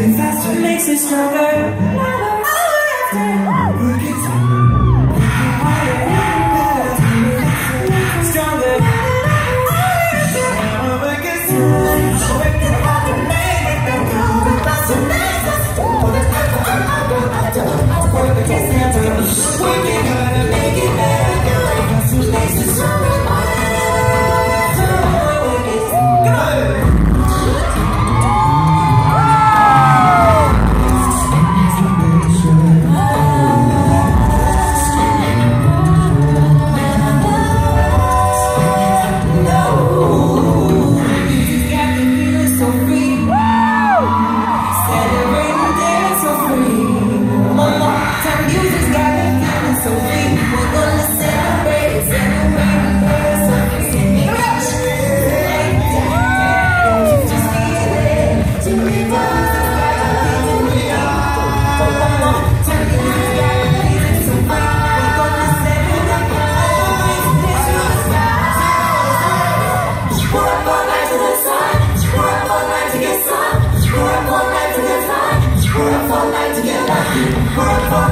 Moving faster makes us stronger. Hour after hour. Working harder, better, Good